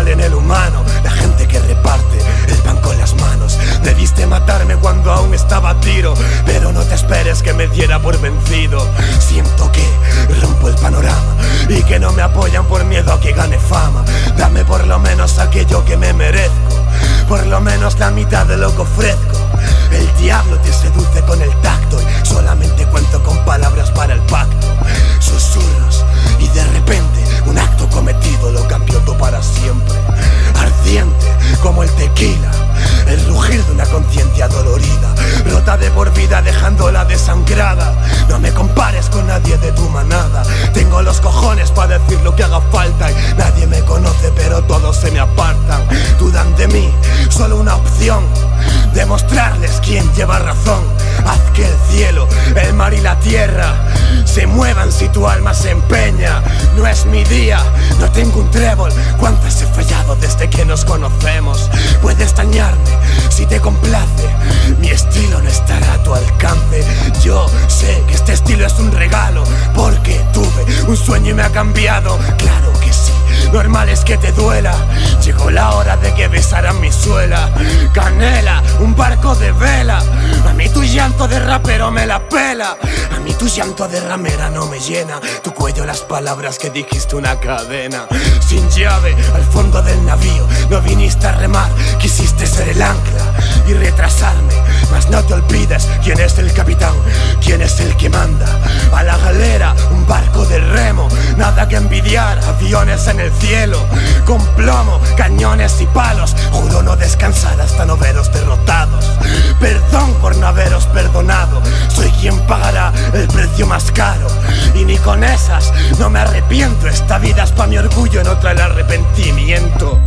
en el humano, la gente que reparte el pan con las manos. Debiste matarme cuando aún estaba a tiro, pero no te esperes que me diera por vencido. Siento que rompo el panorama y que no me apoyan por miedo a que gane fama. Dame por lo menos aquello que me merezco, por lo menos la mitad de lo que ofrezco. El diablo te seduce con el tacto rota de por vida dejándola desangrada. No me compares con nadie de tu manada. Tengo los cojones para decir lo que haga falta y nadie me conoce, pero todos se me apartan. Dudan de mí, solo una opción. Demostrarles quién lleva razón. Haz que el cielo, el mar y la tierra se muevan si tu alma se es mi día, no tengo un trébol. ¿Cuántas he fallado desde que nos conocemos? Puedes dañarme si te complace. Mi estilo no estará a tu alcance. Yo sé que este estilo es un regalo porque tuve un sueño y me ha cambiado. Claro que sí. Normal es que te duela. Llegó la hora de que besaran mi suela. Canela, un barco de vela. A mí tu llanto de rapero me la pela. A mí tu llanto de ramera no me llena. Tu cuello, las palabras que dijiste, una cadena. Sin llave, al fondo del navío. No viniste a remar, quisiste ser el ancla y retrasarme. Mas no te olvides quién es el capitán, quién es el que manda. A la galera, un barco de remo. Nada que envidiar, aviones en el cielo. Con plomo, cañones y palos. Juro no descansar hasta no veros derrotados. Soy quien pagará el precio más caro. Y ni con esas no me arrepiento. Esta vida es pa' mi orgullo, en otra el arrepentimiento.